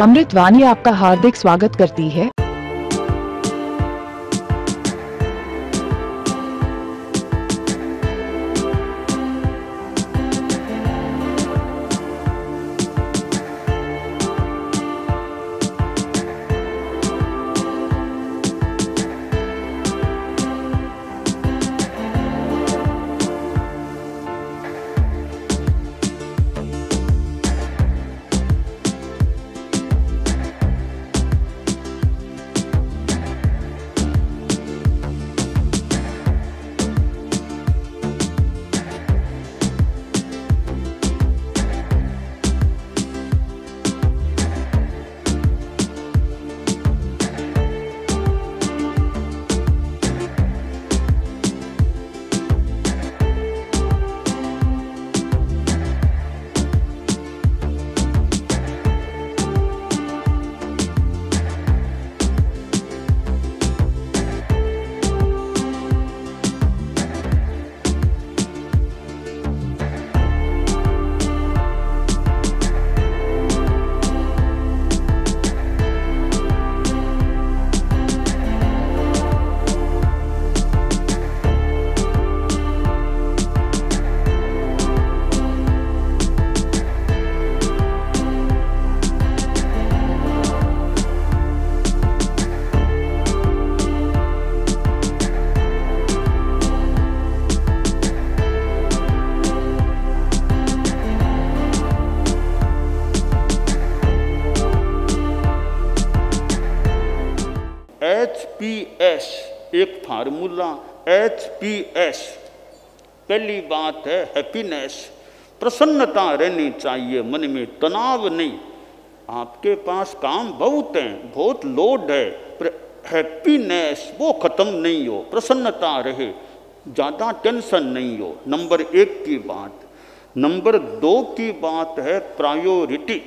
अमृत वाणी आपका हार्दिक स्वागत करती है। एच पी एस एक फार्मूला एच पी एस पहली बात है हैप्पीनेस। प्रसन्नता रहनी चाहिए, मन में तनाव नहीं। आपके पास काम बहुत हैं, बहुत लोड है, पर हैप्पीनेस वो ख़त्म नहीं हो, प्रसन्नता रहे। ज़्यादा टेंशन नहीं हो। नंबर एक की बात। नंबर दो की बात है प्रायोरिटी।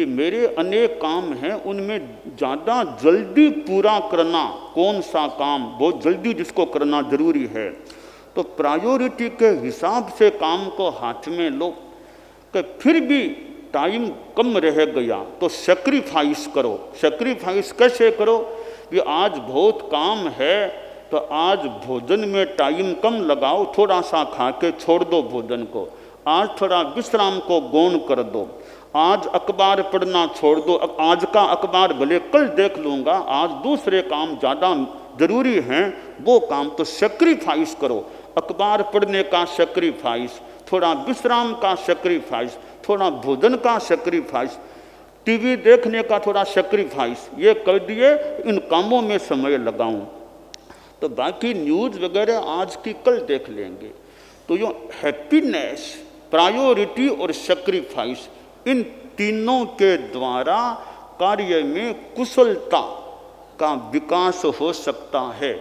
कि मेरे अनेक काम हैं, उनमें ज़्यादा जल्दी पूरा करना, कौन सा काम, बहुत जल्दी जिसको करना ज़रूरी है। तो प्रायोरिटी के हिसाब से काम को हाथ में लो, कि फिर भी टाइम कम रह गया तो सेक्रीफाइस करो। सेक्रीफाइस कैसे करो? कि आज बहुत काम है तो आज भोजन में टाइम कम लगाओ, थोड़ा सा खा के छोड़ दो भोजन को। आज थोड़ा विश्राम को गौण कर दो। आज अखबार पढ़ना छोड़ दो आज का अखबार भले कल देख लूँगा, आज दूसरे काम ज़्यादा ज़रूरी हैं, वो काम तो सेक्रीफाइस करो। अखबार पढ़ने का सेक्रीफाइस थोड़ा विश्राम का सेक्रीफाइस थोड़ा भोजन का सेक्रीफाइस टीवी देखने का थोड़ा सेक्रीफाइस ये कर दिए, इन कामों में समय लगाऊँ। तो बाकी न्यूज़ वगैरह आज की कल देख लेंगे। तो यो हैप्पीनेस प्रायोरिटी और सेक्रीफाइस इन तीनों के द्वारा कार्य में कुशलता का विकास हो सकता है।